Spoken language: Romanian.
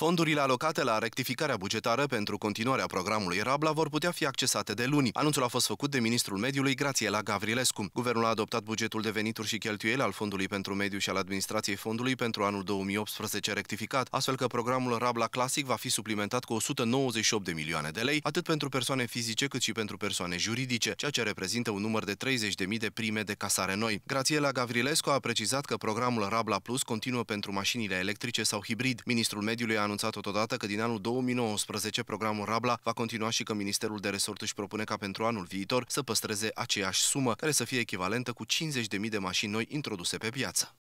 Fondurile alocate la rectificarea bugetară pentru continuarea programului Rabla vor putea fi accesate de luni. Anunțul a fost făcut de ministrul mediului Grațiela Gavrilescu. Guvernul a adoptat bugetul de venituri și cheltuieli al Fondului pentru Mediu și al Administrației Fondului pentru anul 2018 rectificat, astfel că programul Rabla Classic va fi suplimentat cu 198 de milioane de lei, atât pentru persoane fizice cât și pentru persoane juridice, ceea ce reprezintă un număr de 30.000 de prime de casare noi. Grațiela Gavrilescu a precizat că programul Rabla Plus continuă pentru mașinile electrice sau hibrid. Ministrul Mediului a anunțat totodată că din anul 2019 programul Rabla va continua și că Ministerul de Resort își propune ca pentru anul viitor să păstreze aceeași sumă, care să fie echivalentă cu 50.000 de mașini noi introduse pe piață.